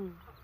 Mm-hmm.